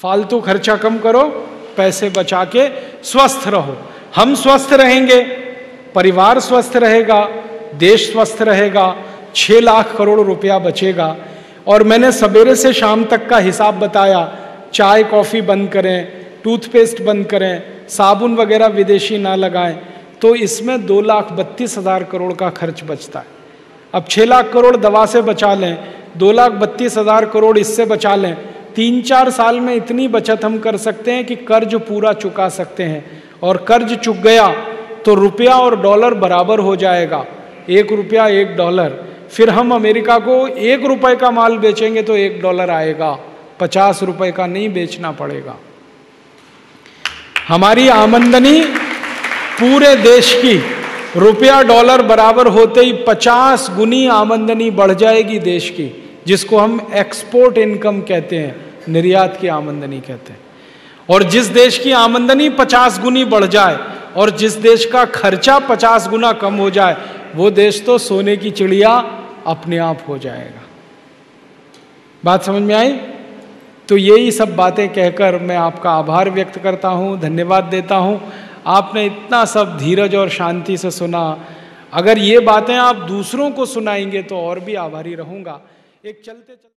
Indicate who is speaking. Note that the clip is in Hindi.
Speaker 1: फालतू खर्चा कम करो, पैसे बचा के स्वस्थ रहो। हम स्वस्थ रहेंगे, परिवार स्वस्थ रहेगा, देश स्वस्थ रहेगा, छह लाख करोड़ रुपया बचेगा। और मैंने सवेरे से शाम तक का हिसाब बताया, चाय, कॉफ़ी बंद करें, टूथपेस्ट बंद करें, साबुन वगैरह विदेशी ना लगाएँ तो इसमें दो लाख बत्तीस हज़ार करोड़ का खर्च बचता है। अब छः लाख करोड़ दवा से बचा लें, दो लाख बत्तीस हज़ार करोड़ इससे बचा लें तीन चार साल में इतनी बचत हम कर सकते हैं कि कर्ज पूरा चुका सकते हैं। और कर्ज चुक गया तो रुपया और डॉलर बराबर हो जाएगा। एक रुपया, एक डॉलर। फिर हम अमेरिका को एक रुपए का माल बेचेंगे तो एक डॉलर आएगा। पचास रुपए का नहीं बेचना पड़ेगा। हमारी आमंदनी पूरे देश की रुपया, डॉलर बराबर होते ही पचास गुनी आमंदनी बढ़ जाएगी देश की, जिसको हम एक्सपोर्ट इनकम कहते हैं। निर्यात की आमंदनी कहते हैं। और जिस देश की आमंदनी पचास गुनी बढ़ जाए और जिस देश का खर्चा पचास गुना कम हो जाए, वो देश तो सोने की चिड़िया अपने आप हो जाएगा। बात समझ में आई? तो यही सब बातें कहकर मैं आपका आभार व्यक्त करता हूँ, धन्यवाद देता हूँ। आपने इतना सब धीरज और शांति से सुना। अगर ये बातें आप दूसरों को सुनाएँगे तो और भी आभारी रहूँगा। एक चलते चलते